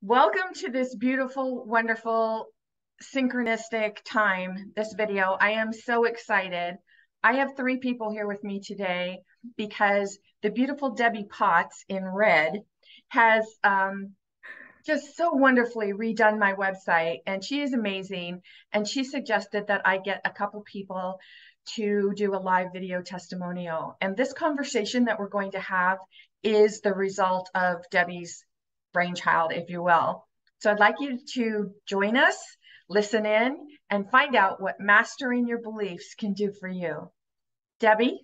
Welcome to this beautiful, wonderful, synchronistic time, this video. I am so excited. I have three people here with me today because the beautiful Debbie Potts in red has um, just so wonderfully redone my website and she is amazing. And she suggested that I get a couple people to do a live video testimonial. And this conversation that we're going to have is the result of Debbie's brainchild, if you will. So I'd like you to join us, listen in, and find out what mastering your beliefs can do for you. Debbie?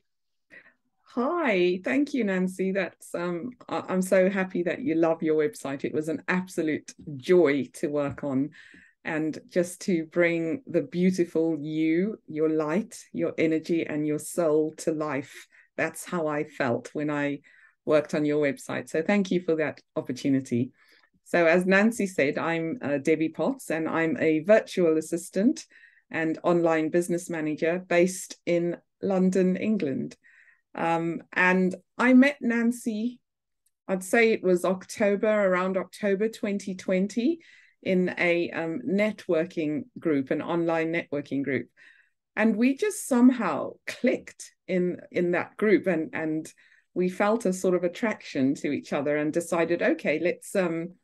Hi, thank you, Nancy. That's um, I'm so happy that you love your website. It was an absolute joy to work on, and just to bring the beautiful you, your light, your energy, and your soul to life. That's how I felt when I worked on your website. So thank you for that opportunity. So, as Nancy said, I'm uh, Debbie Potts and I'm a virtual assistant and online business manager based in London, England. Um, and I met Nancy, I'd say it was October, around October 2020, in a um, networking group, an online networking group. And we just somehow clicked in in that group and and we felt a sort of attraction to each other and decided, okay, let's um,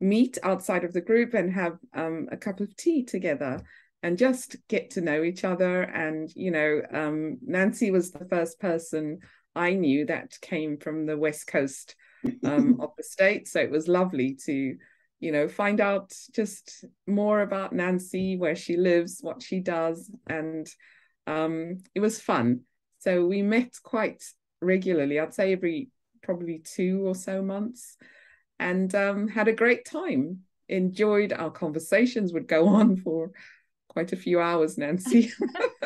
meet outside of the group and have um, a cup of tea together and just get to know each other. And, you know, um, Nancy was the first person I knew that came from the West Coast um, of the state. So it was lovely to, you know, find out just more about Nancy, where she lives, what she does. And um, it was fun. So we met quite regularly. I'd say every probably two or so months, and um, had a great time. Enjoyed our conversations. Would go on for quite a few hours, Nancy.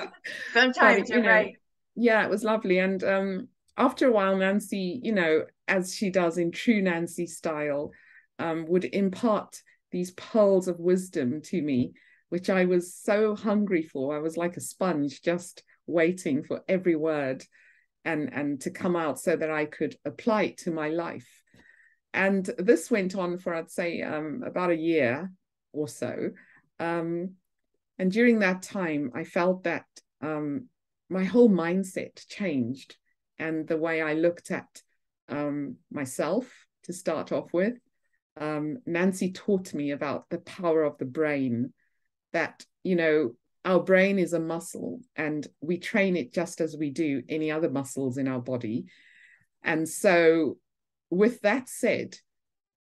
Sometimes but, you're know, right. Yeah, it was lovely. And um, after a while, Nancy, you know, as she does in true Nancy style, um, would impart these pearls of wisdom to me, which I was so hungry for. I was like a sponge, just waiting for every word and and to come out so that I could apply it to my life. And this went on for I'd say um, about a year or so. Um, and during that time, I felt that um, my whole mindset changed and the way I looked at um, myself to start off with. Um, Nancy taught me about the power of the brain, that, you know, our brain is a muscle and we train it just as we do any other muscles in our body. And so, with that said,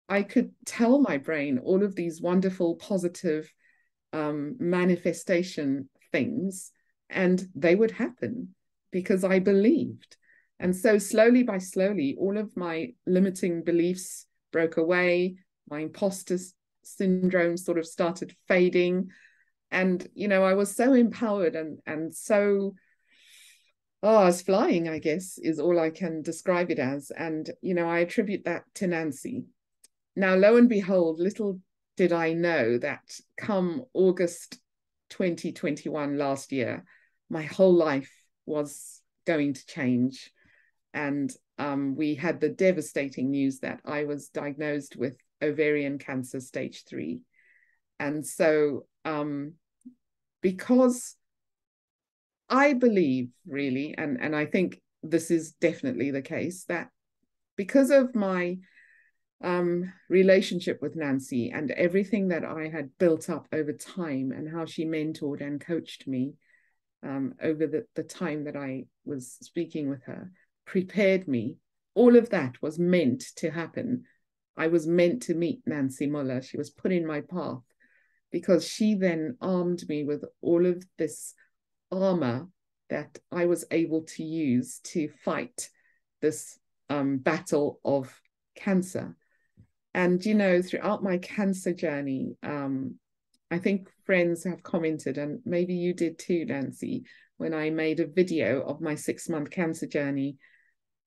I could tell my brain all of these wonderful, positive um, manifestation things, and they would happen because I believed. And so, slowly by slowly, all of my limiting beliefs broke away. My imposter syndrome sort of started fading and you know i was so empowered and and so oh i was flying i guess is all i can describe it as. And you know i attribute that to nancy. Now lo and behold little did i know that come august 2021 last year my whole life was going to change. And um, we had the devastating news that i was diagnosed with ovarian cancer stage three. And so um, because I believe really, and, and I think this is definitely the case, that because of my um, relationship with Nancy and everything that I had built up over time and how she mentored and coached me um, over the, the time that I was speaking with her, prepared me. All of that was meant to happen. I was meant to meet Nancy Mueller. She was put in my path because she then armed me with all of this armor that I was able to use to fight this um, battle of cancer. And, you know, throughout my cancer journey, um, I think friends have commented, and maybe you did too, Nancy, when I made a video of my six month cancer journey.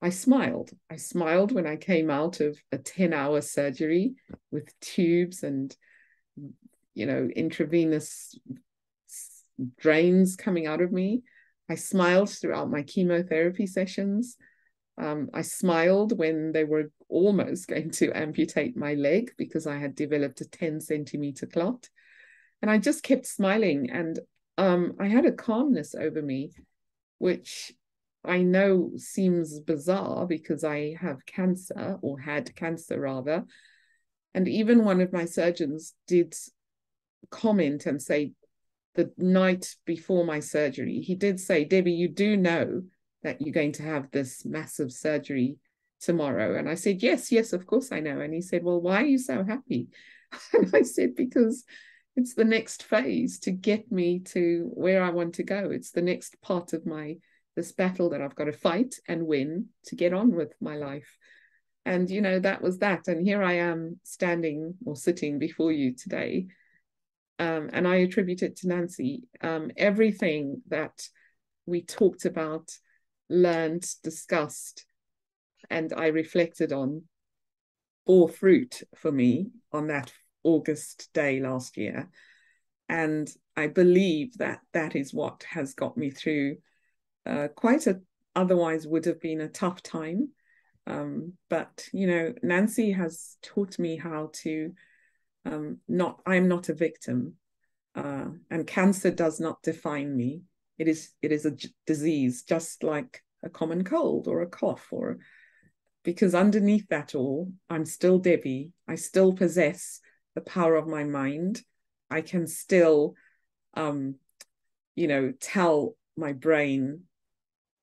I smiled. I smiled when I came out of a 10 hour surgery with tubes and you know, intravenous drains coming out of me. I smiled throughout my chemotherapy sessions. Um, I smiled when they were almost going to amputate my leg because I had developed a 10 centimeter clot. And I just kept smiling. And um, I had a calmness over me, which I know seems bizarre because I have cancer or had cancer rather. And even one of my surgeons did comment and say, the night before my surgery, he did say, Debbie, you do know that you're going to have this massive surgery tomorrow. And I said, Yes, yes, of course I know. And he said, Well, why are you so happy? And I said, Because it's the next phase to get me to where I want to go. It's the next part of my this battle that I've got to fight and win to get on with my life. And you know, that was that. And here I am standing or sitting before you today. Um, and I attribute it to Nancy. Um, everything that we talked about, learned, discussed, and I reflected on bore fruit for me on that August day last year. And I believe that that is what has got me through uh, quite a otherwise would have been a tough time. Um, but you know, Nancy has taught me how to um, not. I'm not a victim, uh, and cancer does not define me. It is. It is a disease, just like a common cold or a cough, or because underneath that all, I'm still Debbie. I still possess the power of my mind. I can still, um, you know, tell my brain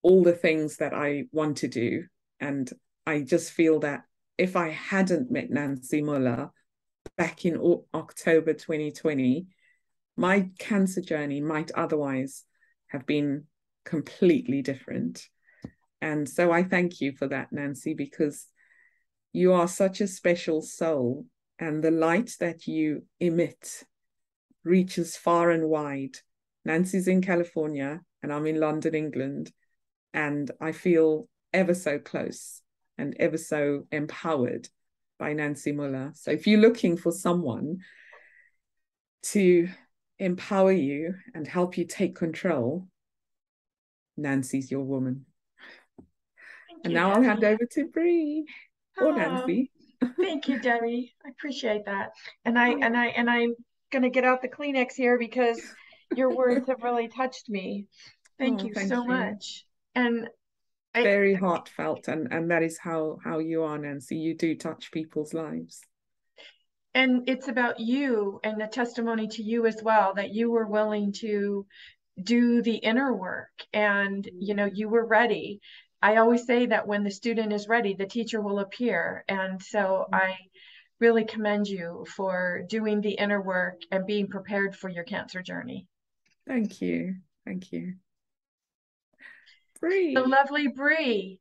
all the things that I want to do. And I just feel that if I hadn't met Nancy Mueller back in October 2020, my cancer journey might otherwise have been completely different. And so I thank you for that, Nancy, because you are such a special soul, and the light that you emit reaches far and wide. Nancy's in California, and I'm in London, England and I feel ever so close and ever so empowered by Nancy Mueller. So if you're looking for someone to empower you and help you take control, Nancy's your woman. Thank and you, now. I'll hand over to Bree or oh, Nancy. thank you, Debbie. I appreciate that. And I oh. and I and I'm gonna get out the Kleenex here because your words have really touched me. Thank oh, you thank so you. much and very heartfelt and and that is how how you are nancy. You do touch people's lives. And it's about you and a testimony to you as well that you were willing to do the inner work and you know you were ready. I always say that when the student is ready the teacher will appear. And so mm-hmm. i really commend you for doing the inner work and being prepared for your cancer journey. Thank you. Thank you Bree. The lovely Bree.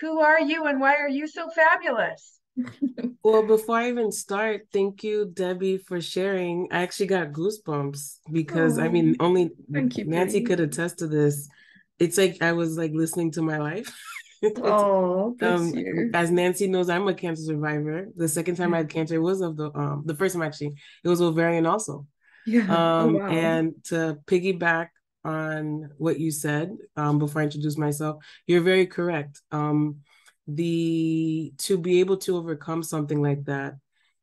Who are you and why are you so fabulous? well, before I even start, thank you, Debbie, for sharing. I actually got goosebumps because oh, I mean, only you, Nancy Bree. could attest to this. It's like I was like listening to my life. oh, um, you. as Nancy knows, I'm a cancer survivor. The second time I had cancer was of the um the first time actually it was ovarian also. Yeah. Um, oh, wow. and to piggyback on what you said um, before I introduce myself. You're very correct. Um, the to be able to overcome something like that,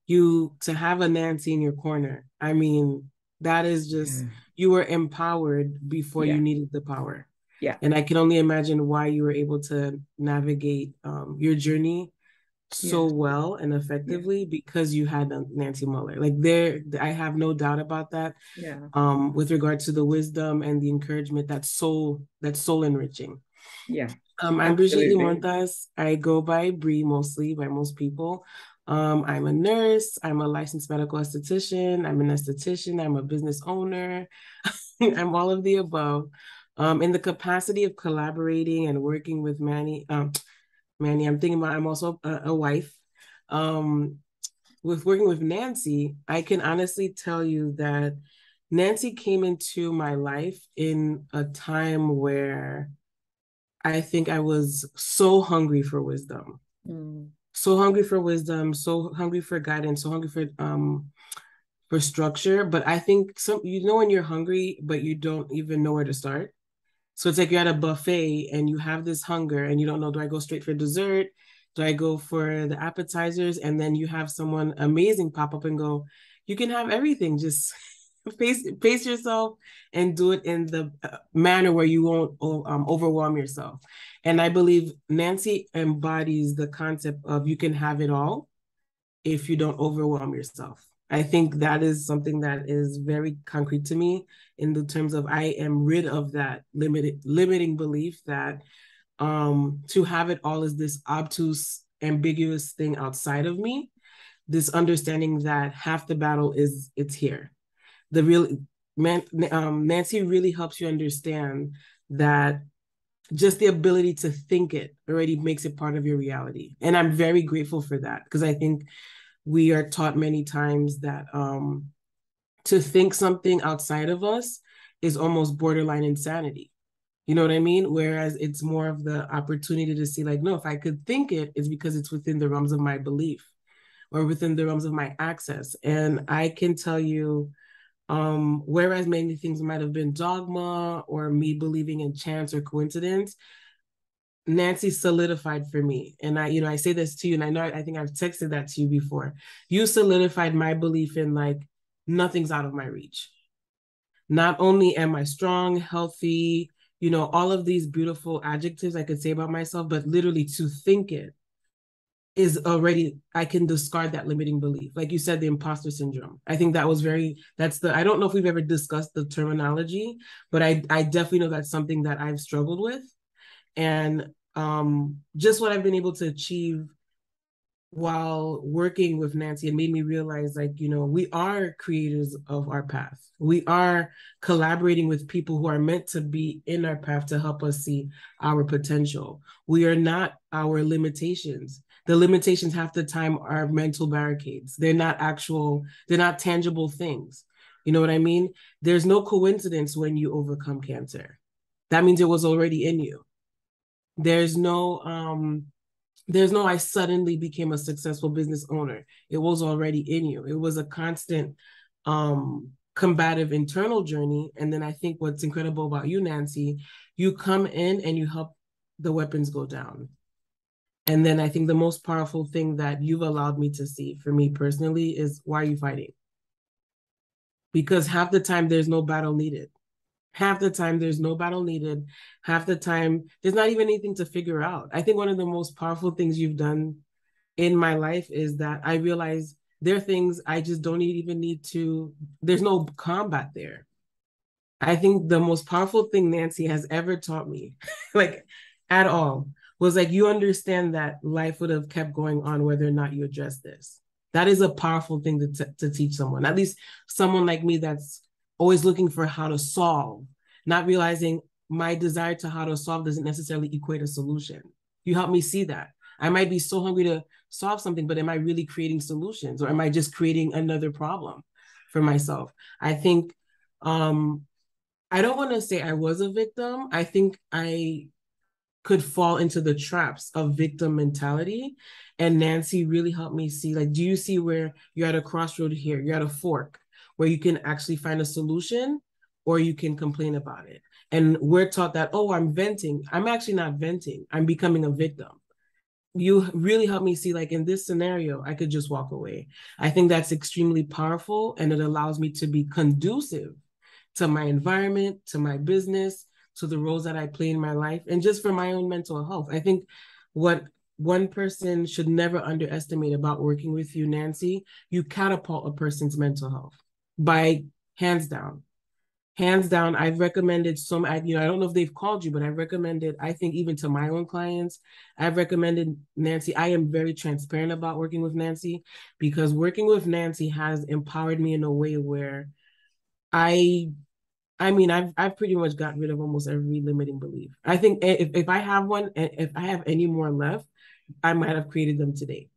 you to have a Nancy in your corner. I mean, that is just yeah. you were empowered before yeah. you needed the power. Yeah. And I can only imagine why you were able to navigate um, your journey so yeah. well and effectively yeah. because you had Nancy Mueller. Like there, I have no doubt about that. Yeah. Um, with regard to the wisdom and the encouragement, that's soul, that's soul enriching. Yeah. Um, I'm Brigitte Montas. I go by Bree mostly by most people. Um, I'm a nurse. I'm a licensed medical esthetician. I'm an esthetician. I'm a business owner. I'm all of the above. Um, in the capacity of collaborating and working with Manny, um, Manny. I'm thinking about I'm also a, a wife. Um, with working with Nancy, I can honestly tell you that Nancy came into my life in a time where I think I was so hungry for wisdom. Mm. So hungry for wisdom, so hungry for guidance, so hungry for um for structure. But I think some you know when you're hungry, but you don't even know where to start. So it's like you're at a buffet and you have this hunger and you don't know, do I go straight for dessert? Do I go for the appetizers and then you have someone amazing pop up and go, you can have everything. Just pace pace yourself and do it in the uh, manner where you won't um, overwhelm yourself. And I believe Nancy embodies the concept of you can have it all if you don't overwhelm yourself. I think that is something that is very concrete to me in the terms of I am rid of that limited limiting belief that um to have it all is this obtuse ambiguous thing outside of me this understanding that half the battle is it's here. The real man um, nancy really helps you understand that just the ability to think it already makes it part of your reality. And i'm very grateful for that because i think we are taught many times that um, to think something outside of us is almost borderline insanity you know what I mean? Whereas it's more of the opportunity to see, like, no, if I could think it, it's because it's within the realms of my belief or within the realms of my access. And I can tell you, um, whereas many things might have been dogma or me believing in chance or coincidence, Nancy solidified for me. And I, you know, I say this to you, and I know I think I've texted that to you before. You solidified my belief in like nothing's out of my reach. Not only am I strong, healthy, you know, all of these beautiful adjectives I could say about myself, but literally to think it is already I can discard that limiting belief. Like you said, the imposter syndrome. I think that was very that's the I don't know if we've ever discussed the terminology, but I I definitely know that's something that I've struggled with. And um just what I've been able to achieve while working with Nancy, it made me realize like, you know, we are creators of our path. We are collaborating with people who are meant to be in our path to help us see our potential. We are not our limitations. The limitations half the time are mental barricades. They're not actual, they're not tangible things. You know what I mean? There's no coincidence when you overcome cancer. That means it was already in you. There's no um there's no I suddenly became a successful business owner. It was already in you. It was a constant um combative internal journey. And then I think what's incredible about you, Nancy, you come in and you help the weapons go down. And then I think the most powerful thing that you've allowed me to see for me personally is why are you fighting? Because half the time there's no battle needed. Half the time, there's no battle needed. Half the time, there's not even anything to figure out. I think one of the most powerful things you've done in my life is that I realize there are things I just don't even need to, there's no combat there. I think the most powerful thing Nancy has ever taught me, like at all, was like you understand that life would have kept going on whether or not you address this. That is a powerful thing to, t- to teach someone, at least someone like me that's always looking for how to solve, not realizing my desire to how to solve doesn't necessarily equate a solution. You help me see that. I might be so hungry to solve something, but am I really creating solutions or am I just creating another problem for myself? I think um I don't want to say I was a victim. I think I could fall into the traps of victim mentality. And Nancy really helped me see like, do you see where you're at a crossroad here? You're at a fork where you can actually find a solution or you can complain about it. And we're taught that, oh, I'm venting. I'm actually not venting, I'm becoming a victim. You really helped me see, like, in this scenario, I could just walk away. I think that's extremely powerful and it allows me to be conducive to my environment, to my business, to the roles that I play in my life, and just for my own mental health. I think what one person should never underestimate about working with you, Nancy, you catapult a person's mental health by hands down. Hands down, I've recommended some, you know, I don't know if they've called you, but I've recommended, I think even to my own clients, I've recommended Nancy. I am very transparent about working with Nancy because working with Nancy has empowered me in a way where I I mean, I've I've pretty much got rid of almost every limiting belief. I think if, if I have one, and if I have any more left, I might have created them today.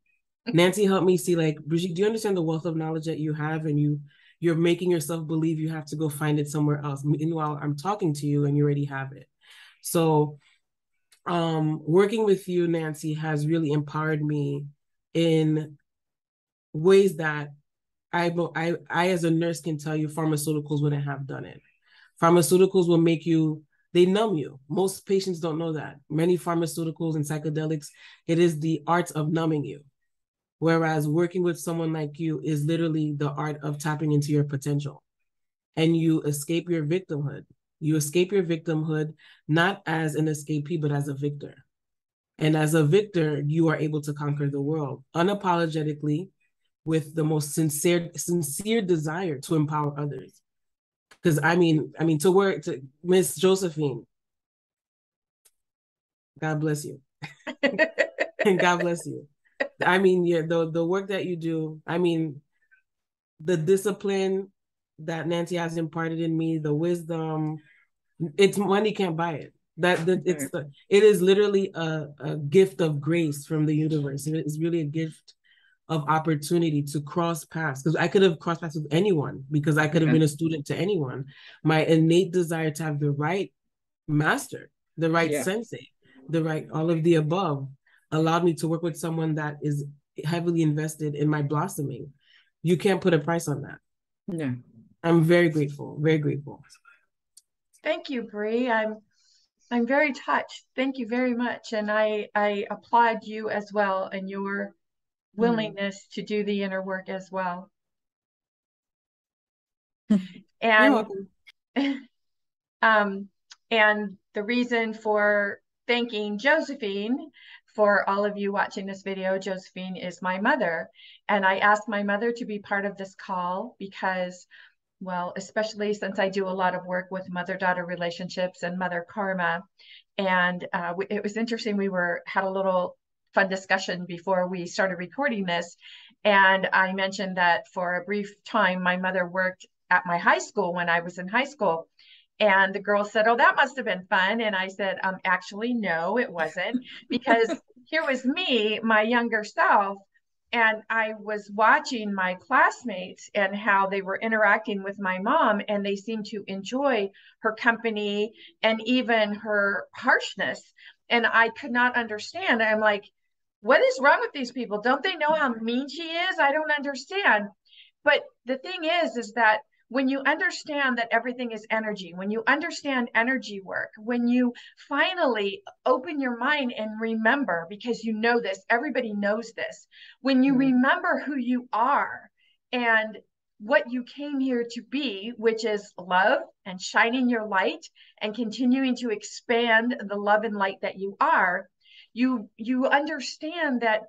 Nancy helped me see like Brigitte, do you understand the wealth of knowledge that you have and you you're making yourself believe you have to go find it somewhere else. Meanwhile, I'm talking to you and you already have it. So um, working with you, Nancy, has really empowered me in ways that I, I, I, as a nurse, can tell you pharmaceuticals wouldn't have done it. Pharmaceuticals will make you they numb you. Most patients don't know that. Many pharmaceuticals and psychedelics, it is the art of numbing you. Whereas working with someone like you is literally the art of tapping into your potential. And you escape your victimhood. You escape your victimhood not as an escapee, but as a victor. And as a victor, you are able to conquer the world unapologetically with the most sincere, sincere desire to empower others. Because I mean, I mean, to work to Miss Josephine, God bless you. and God bless you. I mean, yeah, the the work that you do, I mean, the discipline that Nancy has imparted in me, the wisdom, it's money can't buy it. That the, it's the it is literally a, a gift of grace from the universe. It is really a gift of opportunity to cross paths because I could have crossed paths with anyone because I could have been a student to anyone. My innate desire to have the right master, the right yeah. sensei, the right all of the above allowed me to work with someone that is heavily invested in my blossoming. You can't put a price on that. Yeah. I'm very grateful, very grateful. Thank you, Bree. I'm I'm very touched. Thank you very much. And I, I applaud you as well and your hmm. willingness mm. to do the inner work as well. and um, and the reason for thanking Josephine for all of you watching this video, Josephine is my mother. And I asked my mother to be part of this call because well, especially since I do a lot of work with mother-daughter relationships and mother karma. And uh, it was interesting. We were had a little fun discussion before we started recording this, and I mentioned that for a brief time, my mother worked at my high school when I was in high school. And the girl said, "Oh, that must have been fun." And I said, "Um, actually, no, it wasn't, because here was me, my younger self, and I was watching my classmates and how they were interacting with my mom, and they seemed to enjoy her company and even her harshness. And I could not understand. I'm like, what is wrong with these people? Don't they know how mean she is? I don't understand. But the thing is, is that when you understand that everything is energy, when you understand energy work, when you finally open your mind and remember, because you know this, everybody knows this, when you mm-hmm. remember who you are and what you came here to be, which is love and shining your light and continuing to expand the love and light that you are, you you understand that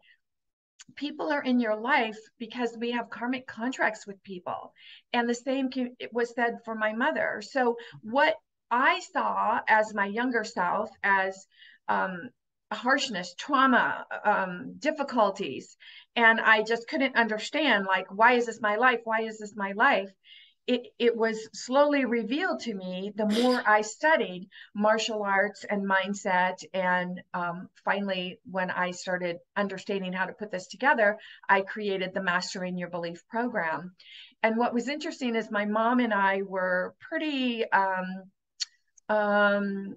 people are in your life because we have karmic contracts with people. And the same can, it was said for my mother. So, what I saw as my younger self as um, harshness, trauma, um, difficulties, and I just couldn't understand, like, why is this my life? Why is this my life? It, it was slowly revealed to me the more I studied martial arts and mindset. And um, finally, when I started understanding how to put this together, I created the Mastering Your Belief program. And what was interesting is my mom and I were pretty, um, um,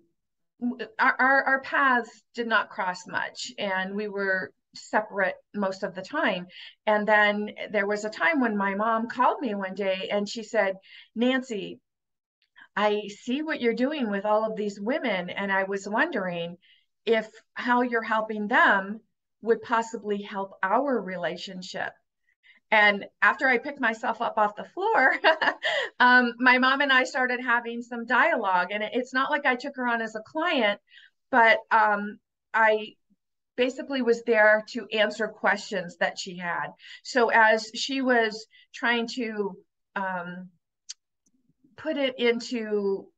our, our, our paths did not cross much. And we were separate most of the time. And then there was a time when my mom called me one day and she said, Nancy, I see what you're doing with all of these women. And I was wondering if how you're helping them would possibly help our relationship. And after I picked myself up off the floor, um, my mom and I started having some dialogue. And it's not like I took her on as a client, but um, I basically was there to answer questions that she had. So as she was trying to um, put it into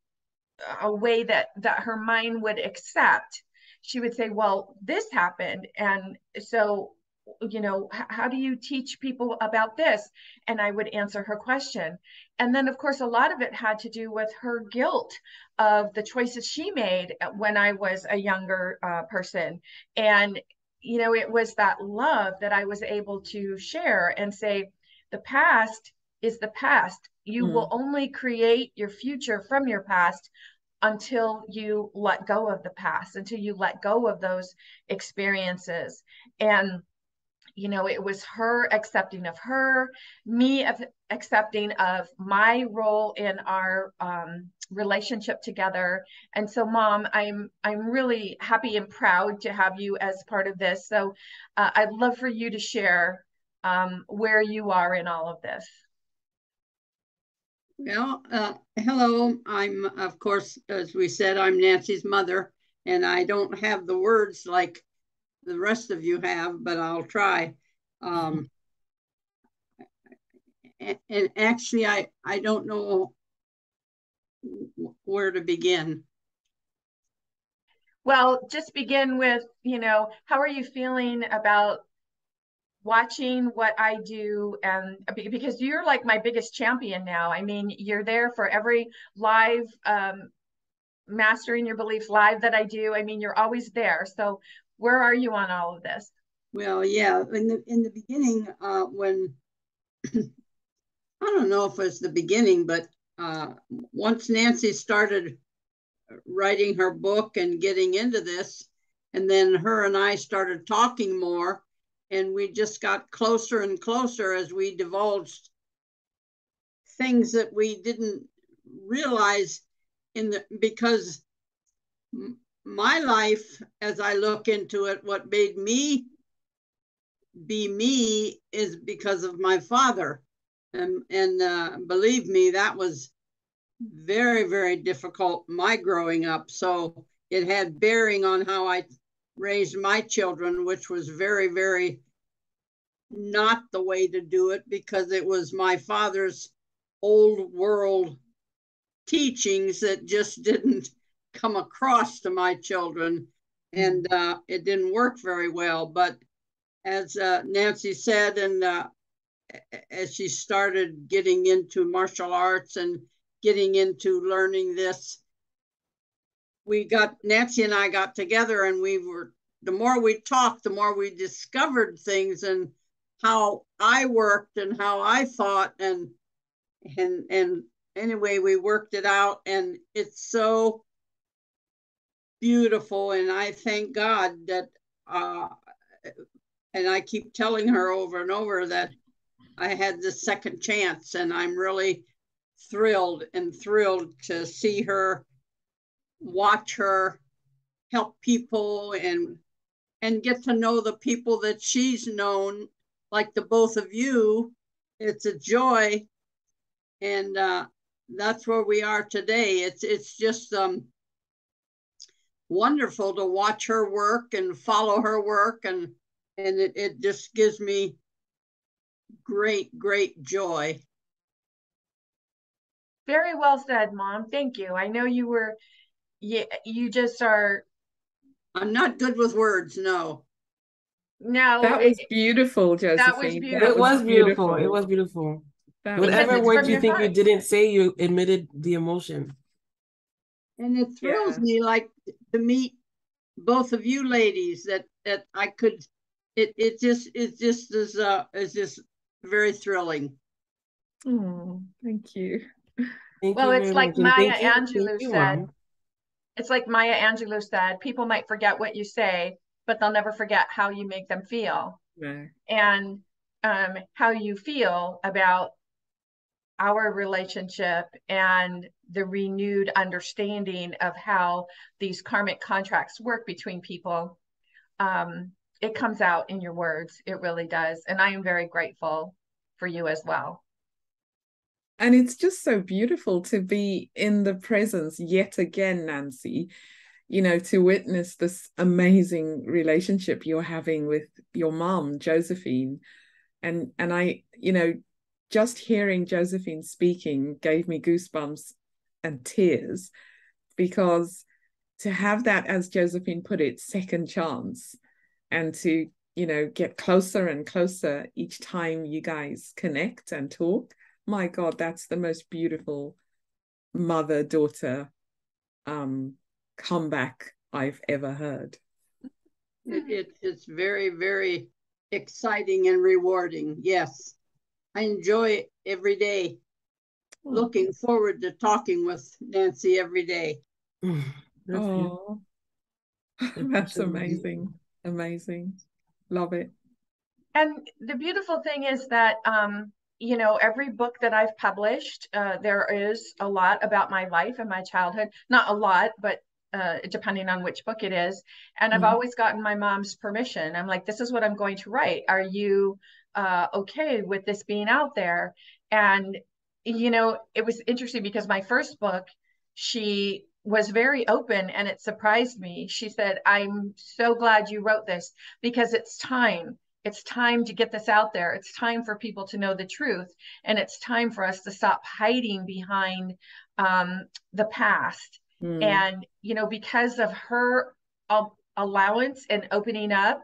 a way that that her mind would accept, she would say, "Well, this happened," and so you know how do you teach people about this? And i would answer her question. And then of course a lot of it had to do with her guilt of the choices she made when i was a younger uh, person. And you know it was that love that i was able to share and say the past is the past. You mm. will only create your future from your past until you let go of the past until you let go of those experiences. And you know, it was her accepting of her, me of accepting of my role in our um, relationship together. And so, Mom, I'm I'm really happy and proud to have you as part of this. So, uh, I'd love for you to share um, where you are in all of this. Well, uh, hello. I'm, of course, as we said, I'm Nancy's mother, and I don't have the words like the rest of you have, but I'll try. Um, and, actually, I, I don't know where to begin. Well, just begin with, you know, how are you feeling about watching what I do and because you're like my biggest champion now. I mean, you're there for every live um, mastering your belief live that I do. I mean, you're always there. So where are you on all of this? Well, yeah, in the in the beginning, uh, when I don't know if it's the beginning, but uh, once Nancy started writing her book and getting into this, and then her and I started talking more, and we just got closer and closer as we divulged things that we didn't realize in the because my life as i look into it what made me be me is because of my father. And and uh, believe me that was very very difficult my growing up. So it had bearing on how i raised my children, which was very, very not the way to do it because it was my father's old world teachings that just didn't come across to my children. And uh, it didn't work very well. But as uh, Nancy said, and uh, as she started getting into martial arts and getting into learning this, we got Nancy and I got together and we were the more we talked, the more we discovered things and how I worked and how I thought and and and anyway we worked it out and it's so beautiful and I thank God that uh and I keep telling her over and over that I had the second chance and I'm really thrilled and thrilled to see her watch her help people and and get to know the people that she's known like the both of you. It's a joy and uh, that's where we are today. It's it's just um wonderful to watch her work and follow her work and and it, it just gives me great great joy very well said mom thank you i know you were yeah, you just are. I'm not good with words. No. No. That was beautiful, Josephine. That was beautiful. It was beautiful. It was beautiful. That Whatever word you think heart. you didn't say, you admitted the emotion. And it thrills yeah. me like to meet both of you ladies that that I could it it just it just is uh is just very thrilling. Oh, thank you. Thank well, you it's like Maya Angelou said it's like Maya Angelou said, people might forget what you say, but they'll never forget how you make them feel. Right. And um, how you feel about our relationship and the renewed understanding of how these karmic contracts work between people. Um, it comes out in your words. It really does. And I am very grateful for you as well and it's just so beautiful to be in the presence yet again nancy you know to witness this amazing relationship you're having with your mom josephine and and i you know just hearing josephine speaking gave me goosebumps and tears because to have that as josephine put it second chance and to you know get closer and closer each time you guys connect and talk my god that's the most beautiful mother daughter um comeback i've ever heard. It, it, it's very very exciting and rewarding. Yes i enjoy it every day oh. looking forward to talking with nancy every day that's, oh, that's amazing amazing love it And the beautiful thing is that, um, you know, every book that I've published, uh, there is a lot about my life and my childhood. Not a lot, but uh, depending on which book it is. And mm-hmm. I've always gotten my mom's permission. I'm like, this is what I'm going to write. Are you uh, okay with this being out there? And, you know, it was interesting because my first book, she was very open and it surprised me. She said, I'm so glad you wrote this because it's time. It's time to get this out there. It's time for people to know the truth. And it's time for us to stop hiding behind um, the past. Mm. And, you know, because of her allowance and opening up,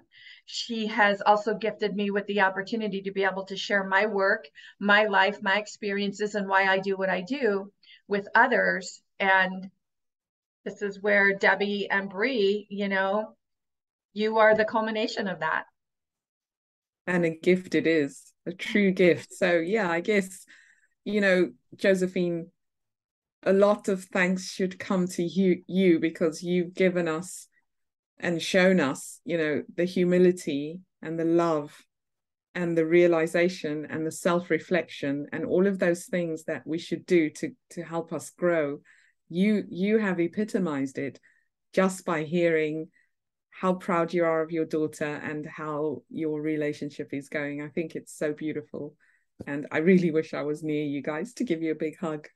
she has also gifted me with the opportunity to be able to share my work, my life, my experiences, and why I do what I do with others. And this is where Debbie and Bree, you know, you are the culmination of that. And a gift it is, a true mm-hmm. gift. So, yeah, I guess, you know, Josephine, a lot of thanks should come to you, you because you've given us and shown us, you know, the humility and the love and the realization and the self-reflection and all of those things that we should do to to help us grow. You you have epitomized it just by hearing how proud you are of your daughter and how your relationship is going. I think it's so beautiful and i really wish i was near you guys to give you a big hug.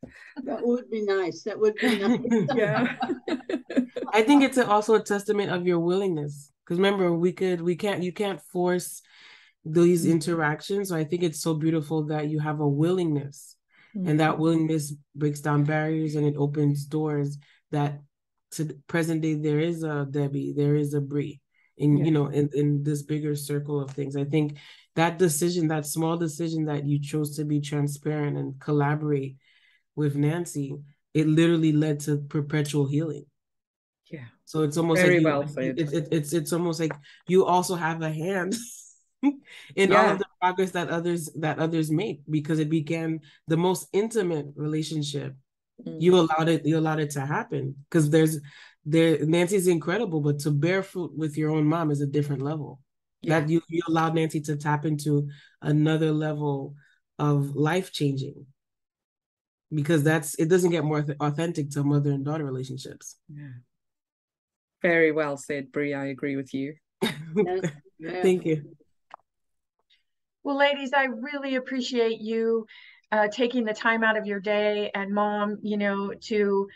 That would be nice. That would be nice. Yeah. I think it's also a testament of your willingness because remember we could we can't you can't force these mm-hmm. interactions. So i think it's so beautiful that you have a willingness. Mm-hmm. and that willingness breaks down barriers and it opens doors that to present day there is a debbie there is a Bree in yeah. you know in, in this bigger circle of things. I think that decision that small decision that you chose to be transparent and collaborate with nancy it literally led to perpetual healing yeah so it's almost very like well you, said. It, it, it's it's almost like you also have a hand in yeah. all of the progress that others that others make because it began the most intimate relationship mm-hmm. you allowed it you allowed it to happen because there's there nancy's incredible but to bear fruit with your own mom is a different level yeah. that you you allowed nancy to tap into another level of life changing because that's it doesn't get more authentic to mother and daughter relationships yeah very well said Bree. I agree with you. Thank you. Well, ladies, I really appreciate you uh, taking the time out of your day and mom, you know, to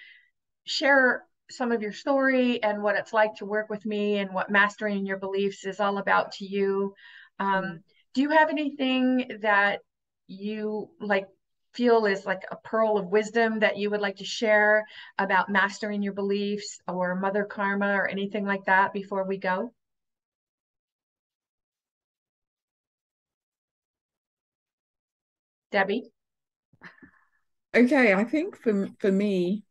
share some of your story and what it's like to work with me and what mastering your beliefs is all about to you. Um, mm. Do you have anything that you like feel is like a pearl of wisdom that you would like to share about mastering your beliefs or mother karma or anything like that before we go? Debbie? Okay, I think for for me,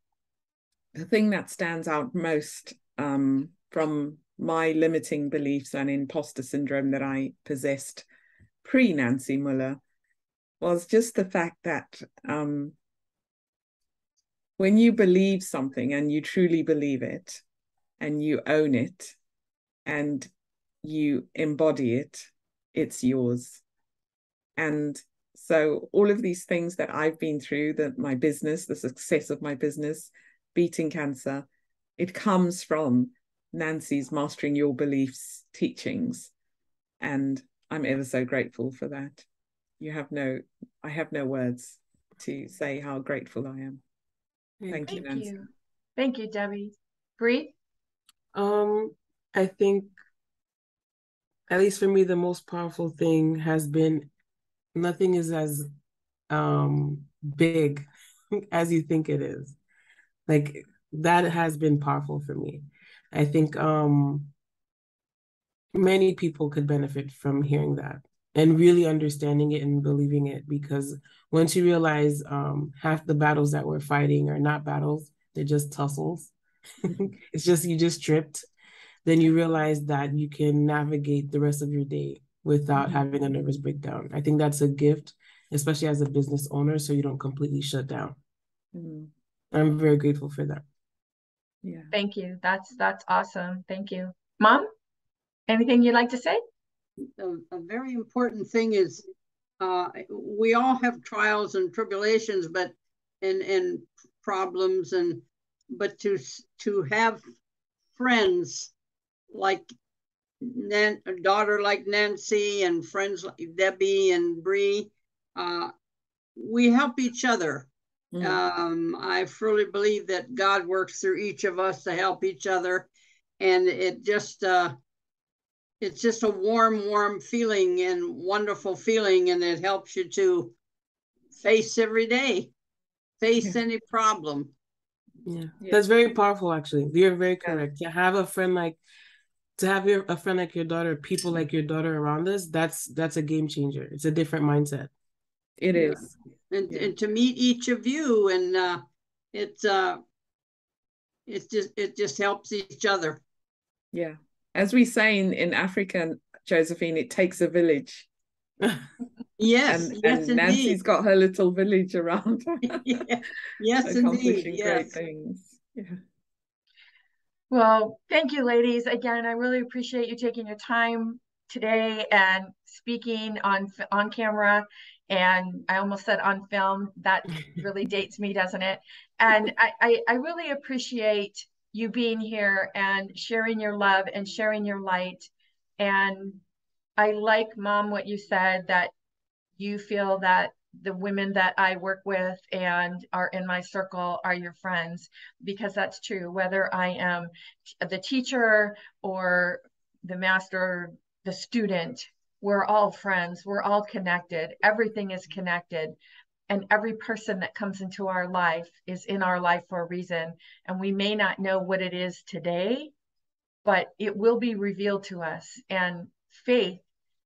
the thing that stands out most um, from my limiting beliefs and imposter syndrome that I possessed pre Nancy Mueller was just the fact that um, when you believe something and you truly believe it and you own it and you embody it, it's yours. And so all of these things that I've been through, that my business, the success of my business, beating cancer, it comes from Nancy's Mastering Your Beliefs teachings. And I'm ever so grateful for that. You have no, I have no words to say how grateful I am. Thank, Thank you, Nancy. You. Thank you, Debbie. Bree? Um, I think, at least for me, the most powerful thing has been nothing is as um big as you think it is like that has been powerful for me i think um many people could benefit from hearing that and really understanding it and believing it because once you realize um half the battles that we're fighting are not battles they're just tussles it's just you just tripped then you realize that you can navigate the rest of your day without having a nervous breakdown. I think that's a gift, especially as a business owner, so you don't completely shut down. Mm-hmm. I'm very grateful for that. Yeah. Thank you. That's that's awesome. Thank you. Mom, anything you'd like to say? a, a very important thing is uh, we all have trials and tribulations, but and and problems and but to to have friends like Nan, a daughter like Nancy and friends like Debbie and Bree, uh, we help each other. Mm. Um, I fully believe that God works through each of us to help each other, and it just uh, it's just a warm, warm feeling and wonderful feeling, and it helps you to face every day, face yeah. any problem. Yeah. yeah. that's very powerful. Actually, you're very correct. To have a friend like to have your a friend like your daughter, people like your daughter around us, that's that's a game changer. It's a different mindset. It yeah. is, and yeah. and to meet each of you, and uh, it's uh, it's just it just helps each other. Yeah, as we say in in African, Josephine, it takes a village. yes, and, yes, and Nancy's got her little village around. yeah. Yes, accomplishing indeed. great yes. things. Yeah. Well, thank you, ladies. Again, I really appreciate you taking your time today and speaking on on camera. And I almost said on film. That really dates me, doesn't it? And I, I, I really appreciate you being here and sharing your love and sharing your light. And I like, Mom, what you said that you feel that the women that I work with and are in my circle are your friends because that's true. Whether I am the teacher or the master, the student, we're all friends. We're all connected. Everything is connected. And every person that comes into our life is in our life for a reason. And we may not know what it is today, but it will be revealed to us. And faith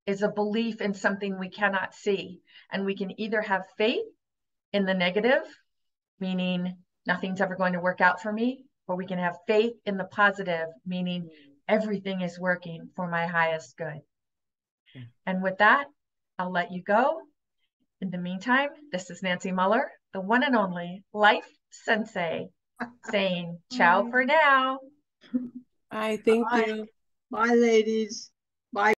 is a belief in something we cannot see. And we can either have faith in the negative, meaning nothing's ever going to work out for me, or we can have faith in the positive, meaning everything is working for my highest good. And with that, I'll let you go. In the meantime, this is Nancy Mueller, the one and only Life Sensei, saying ciao for now. Bye. Thank Bye. you. Bye, ladies.